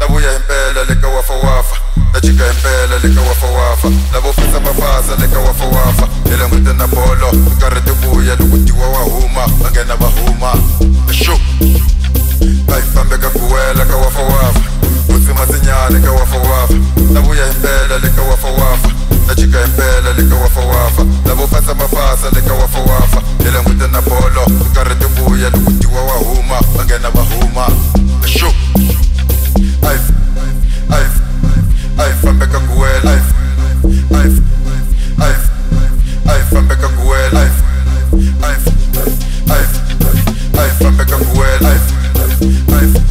nabuya impela likawafa wafa najika impela likawafa wafa nabofisa bafaza likawafa wafa elangute na bolo nkarhi tivuya lokutiwa wa huma va nghena va huma xu va hi fambe ka guwela ka wafa wafa vutsimatsinyani ka wafa wafa nabuya impela likawafa wafa najika impela likawafa wafa nabofasa bafasa likawafa wafa elangute na bolo nkarhi tivuya lokutiwa wa huma va nghena va huma xu ay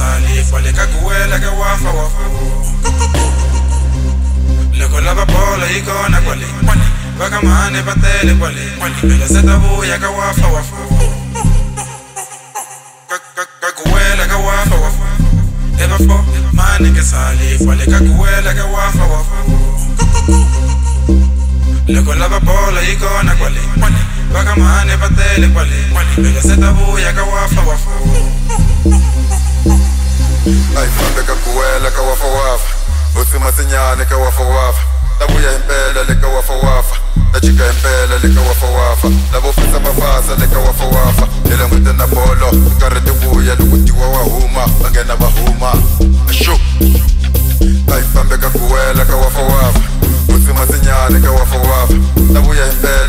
sali faleka kuwela ke wafa wafu loko lava bolo yi kona kwale vakamhane va tele kwale vela se ta vuya ka wafa wafu ka kuwela ka wafa wafu evafo mani ke sali faleka kuwela ke wafa wafu loko lava bolo yi kona kwale vakamhane va tele kwale vela se ta vuya ka wafa wafu life ndeka kuwe leka wafa wafa. Busima sinyane ke wafa. Wafa labuya impela leka wafa wafa. Lajika impela a wafa wafa. Labofisa bafasa leka wafa wafa. Lela ngwete na bolo nkarhi ti vuya loko tiwa wa huma va nghena va huma asho life ndeka kuwe leka wafa. Wafa busima sinyane ke wafa wafa. Labuya impela